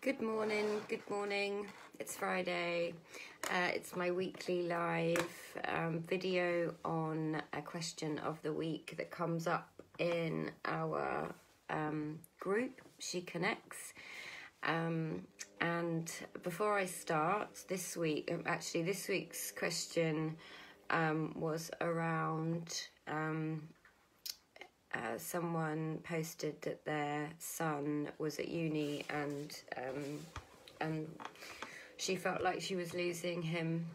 Good morning, good morning. It's Friday. Uh, it's my weekly live um, video on a question of the week that comes up in our um, group, She Connects. Um, and before I start, this week, um, actually, this week's question um, was around someone posted that their son was at uni and um, and she felt like she was losing him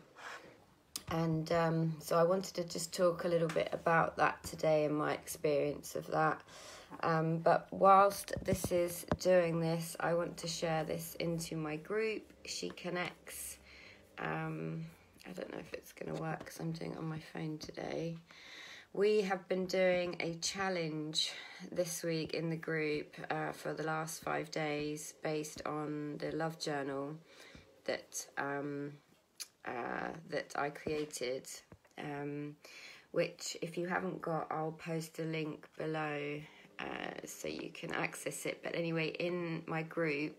and um, so I wanted to just talk a little bit about that today and my experience of that. Um, but whilst this is doing this, I want to share this into my group. She connects. Um, I don't know if it's going to work because I'm doing it on my phone today. We have been doing a challenge this week in the group uh, for the last five days based on the love journal that um, uh, that I created. Um, which, if you haven't got, I'll post a link below uh, so you can access it. But anyway, in my group,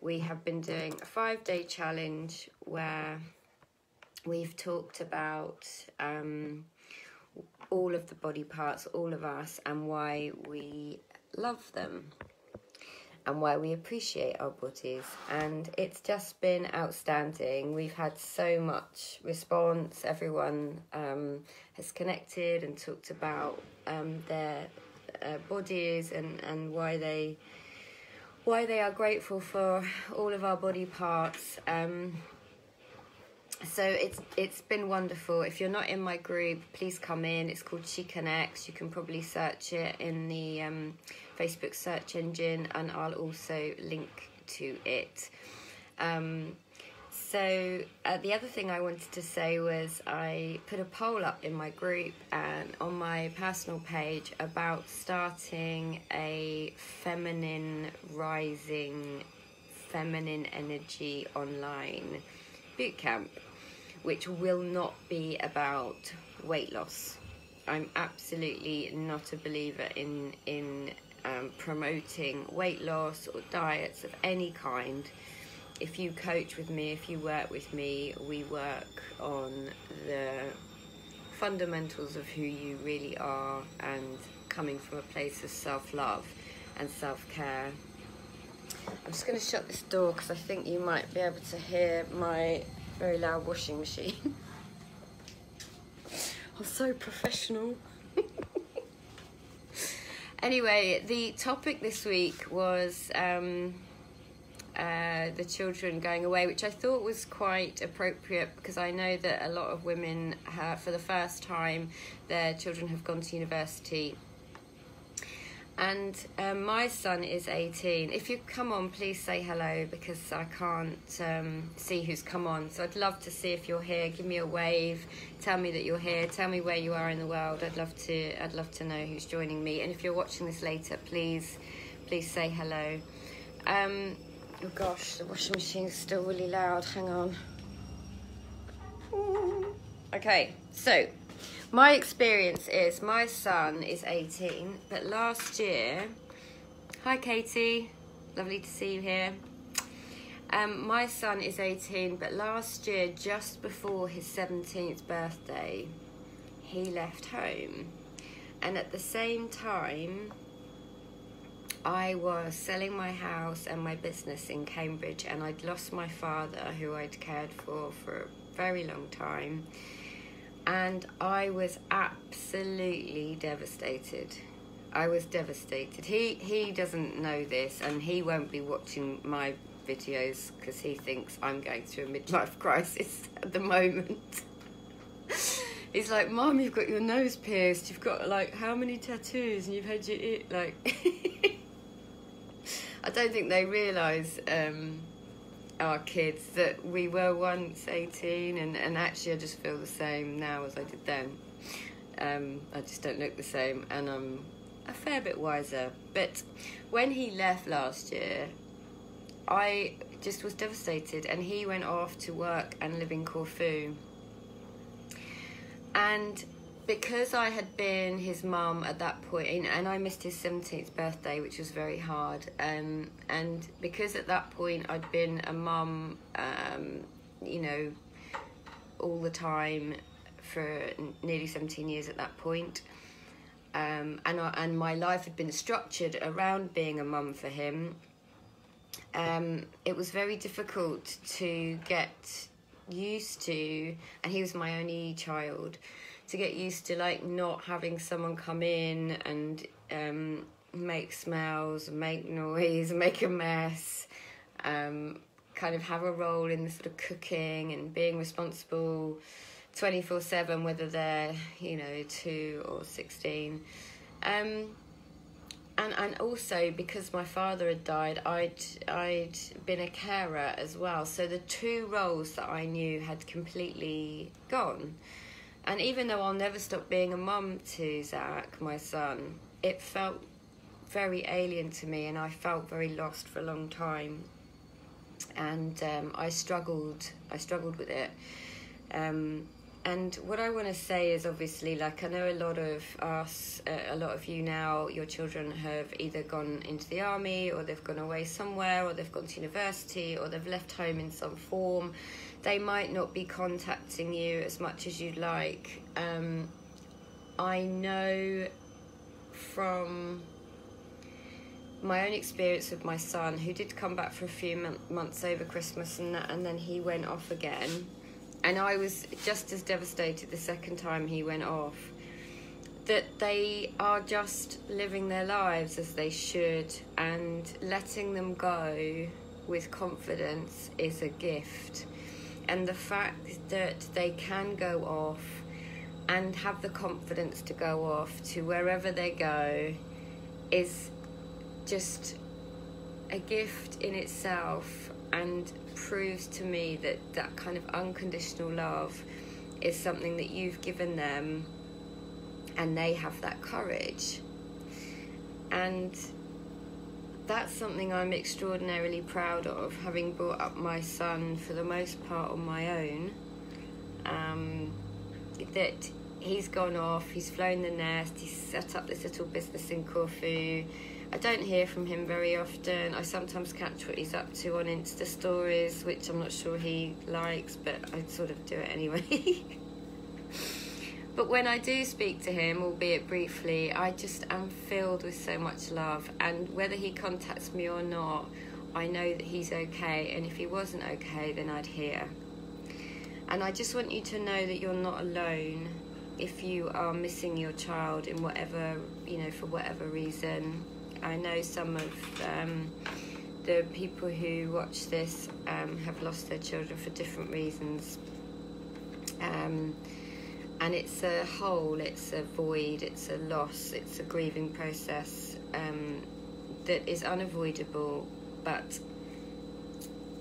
we have been doing a five day challenge where we've talked about. Um, all of the body parts, all of us, and why we love them and why we appreciate our bodies. And it's just been outstanding. We've had so much response. Everyone um, has connected and talked about um, their uh, bodies and, and why they why they are grateful for all of our body parts. Um, so it's it's been wonderful. If you're not in my group, please come in. It's called She Connects. You can probably search it in the um, Facebook search engine, and I'll also link to it. Um, so uh, the other thing I wanted to say was I put a poll up in my group and on my personal page about starting a feminine rising, feminine energy online boot camp which will not be about weight loss. I'm absolutely not a believer in in um, promoting weight loss or diets of any kind. If you coach with me, if you work with me, we work on the fundamentals of who you really are and coming from a place of self love and self care. I'm just going to shut this door because I think you might be able to hear my very loud washing machine. I'm so professional. anyway, the topic this week was um, uh, the children going away, which I thought was quite appropriate because I know that a lot of women, have, for the first time, their children have gone to university and um, my son is 18. If you come on, please say hello because I can't um, see who's come on. So I'd love to see if you're here. Give me a wave. Tell me that you're here. Tell me where you are in the world. I'd love to. I'd love to know who's joining me. And if you're watching this later, please, please say hello. Um, oh gosh, the washing machine's still really loud. Hang on. Okay, so my experience is my son is 18, but last year, hi Katie, lovely to see you here. Um, my son is 18, but last year, just before his 17th birthday, he left home. And at the same time, I was selling my house and my business in Cambridge, and I'd lost my father, who I'd cared for for a very long time and I was absolutely devastated. I was devastated. He he doesn't know this, and he won't be watching my videos because he thinks I'm going through a midlife crisis at the moment. He's like, "Mom, you've got your nose pierced. You've got like how many tattoos, and you've had your ear like." I don't think they realise um, our kids that we were once 18 and, and actually I just feel the same now as I did then. Um, I just don't look the same and I'm a fair bit wiser. But when he left last year, I just was devastated and he went off to work and live in Corfu. And because I had been his mum at that point, and I missed his seventeenth birthday, which was very hard. Um, and because at that point I'd been a mum, um, you know, all the time for nearly seventeen years at that point. Um, and I, and my life had been structured around being a mum for him. Um, it was very difficult to get used to, and he was my only child to get used to like not having someone come in and um, make smells, make noise, make a mess, um, kind of have a role in the sort of cooking and being responsible 24 7, whether they're, you know, two or 16. Um, and and also because my father had died, I'd I'd been a carer as well. So the two roles that I knew had completely gone. And even though I'll never stop being a mum to Zach, my son, it felt very alien to me, and I felt very lost for a long time. And um, I struggled. I struggled with it. Um, and what I want to say is obviously, like I know a lot of us, uh, a lot of you now, your children have either gone into the army, or they've gone away somewhere, or they've gone to university, or they've left home in some form they might not be contacting you as much as you'd like. Um, I know from my own experience with my son, who did come back for a few months over Christmas and that, and then he went off again. And I was just as devastated the second time he went off. That they are just living their lives as they should, and letting them go with confidence is a gift and the fact that they can go off and have the confidence to go off to wherever they go is just a gift in itself and proves to me that that kind of unconditional love is something that you've given them and they have that courage and that's something I'm extraordinarily proud of, having brought up my son for the most part on my own. Um, that he's gone off, he's flown the nest, he's set up this little business in Corfu. I don't hear from him very often. I sometimes catch what he's up to on Insta stories, which I'm not sure he likes, but I sort of do it anyway. But when I do speak to him, albeit briefly, I just am filled with so much love. And whether he contacts me or not, I know that he's okay. And if he wasn't okay, then I'd hear. And I just want you to know that you're not alone if you are missing your child in whatever, you know, for whatever reason. I know some of um, the people who watch this um, have lost their children for different reasons. Um, and it's a hole, it's a void, it's a loss, it's a grieving process um, that is unavoidable, but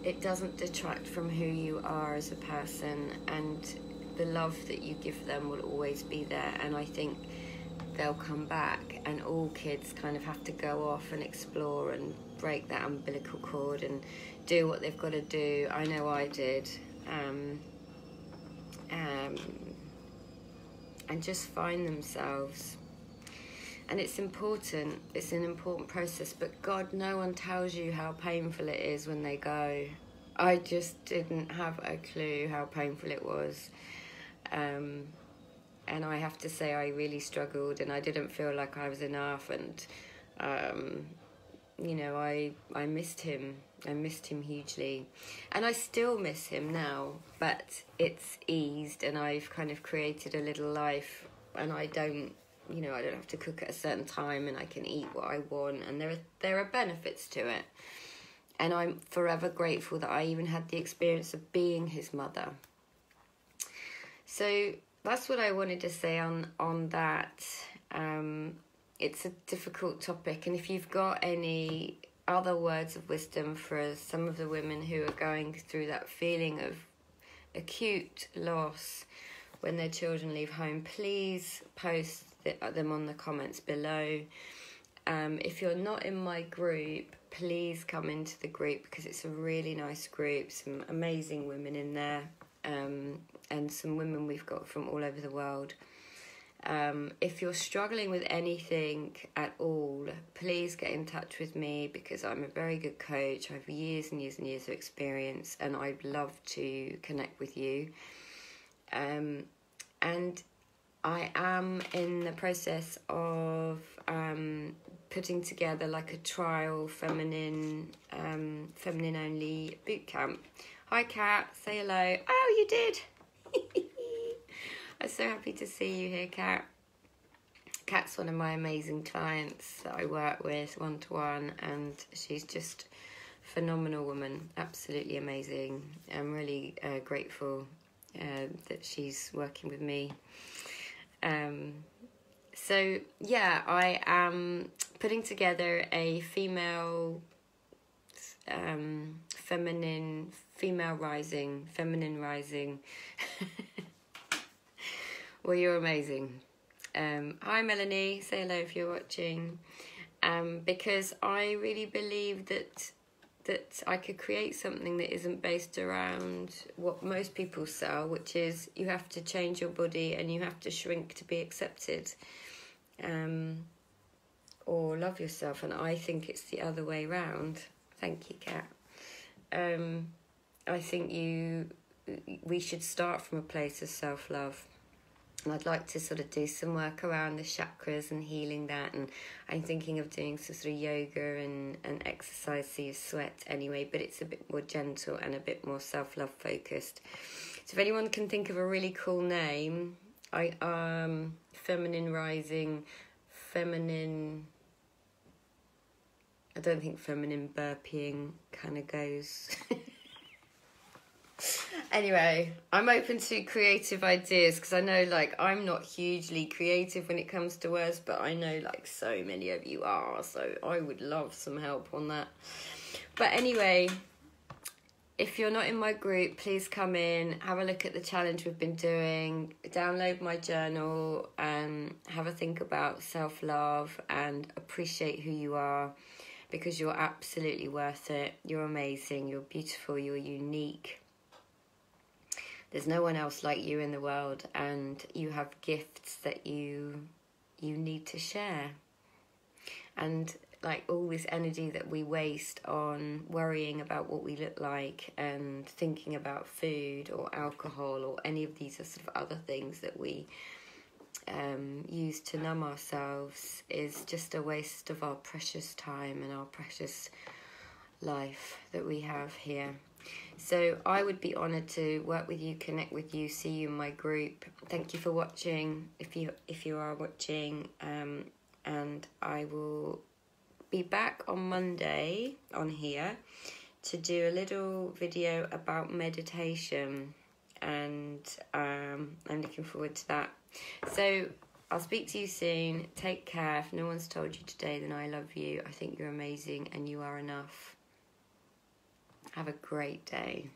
it doesn't detract from who you are as a person, and the love that you give them will always be there. And I think they'll come back, and all kids kind of have to go off and explore and break that umbilical cord and do what they've got to do. I know I did. Um, um, and just find themselves. And it's important, it's an important process, but God, no one tells you how painful it is when they go. I just didn't have a clue how painful it was. Um, and I have to say, I really struggled and I didn't feel like I was enough. And, um, you know, I, I missed him I missed him hugely. And I still miss him now, but it's eased and I've kind of created a little life and I don't you know, I don't have to cook at a certain time and I can eat what I want and there are there are benefits to it. And I'm forever grateful that I even had the experience of being his mother. So that's what I wanted to say on on that. Um, it's a difficult topic, and if you've got any other words of wisdom for some of the women who are going through that feeling of acute loss when their children leave home, please post them on the comments below. Um, if you're not in my group, please come into the group because it's a really nice group, some amazing women in there, um, and some women we've got from all over the world. Um, if you're struggling with anything at all, please get in touch with me because I'm a very good coach. I have years and years and years of experience, and I'd love to connect with you. Um, and I am in the process of um, putting together like a trial feminine, um, feminine only boot camp. Hi, Kat. Say hello. Oh, you did. I'm so happy to see you here, Kat. Kat's one of my amazing clients that I work with one to one, and she's just phenomenal woman, absolutely amazing. I'm really uh, grateful uh, that she's working with me. Um, so yeah, I am putting together a female, um, feminine, female rising, feminine rising. well, you're amazing. Um, hi, Melanie. Say hello if you're watching. Um, because I really believe that that I could create something that isn't based around what most people sell, which is you have to change your body and you have to shrink to be accepted, um, or love yourself. And I think it's the other way round. Thank you, Kat. Um, I think you we should start from a place of self love and I'd like to sort of do some work around the chakras and healing that. And I'm thinking of doing some sort of yoga and, and exercise so you sweat anyway, but it's a bit more gentle and a bit more self love focused. So if anyone can think of a really cool name, I um feminine rising, feminine. I don't think feminine burping kind of goes. anyway, I'm open to creative ideas because I know like I'm not hugely creative when it comes to words, but I know like so many of you are, so I would love some help on that. But anyway, if you're not in my group, please come in, have a look at the challenge we've been doing, download my journal, and have a think about self love and appreciate who you are because you're absolutely worth it. You're amazing, you're beautiful, you're unique. There's no one else like you in the world and you have gifts that you you need to share. And like all this energy that we waste on worrying about what we look like and thinking about food or alcohol or any of these sort of other things that we um, use to numb ourselves is just a waste of our precious time and our precious life that we have here. So I would be honoured to work with you, connect with you, see you in my group. Thank you for watching. If you if you are watching, um, and I will be back on Monday on here to do a little video about meditation, and um, I'm looking forward to that. So I'll speak to you soon. Take care. If no one's told you today, then I love you. I think you're amazing and you are enough. Have a great day.